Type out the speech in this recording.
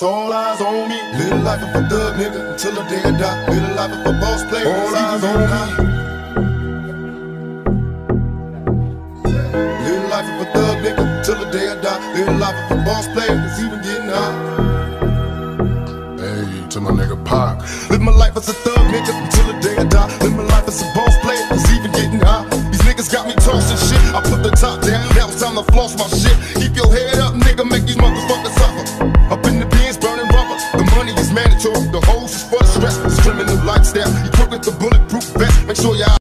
So all eyes on me. Little life of a thug nigga until the day I die. Little life of a boss player. All eyes on me. Little life of a thug nigga till the day I die. Little life of a boss player, it's even getting high. Hey, to my nigga Pac. Live my life as a thug nigga until the day I die. Live my life as a boss player, it's even getting high. These niggas got me tossing shit. I put the top down, now it's time to floss my shit. Keep your head up, nigga, make these motherfuckers. Up hoes is for the stress. Criminal lifestyle. Crook with the bulletproof vest, make sure your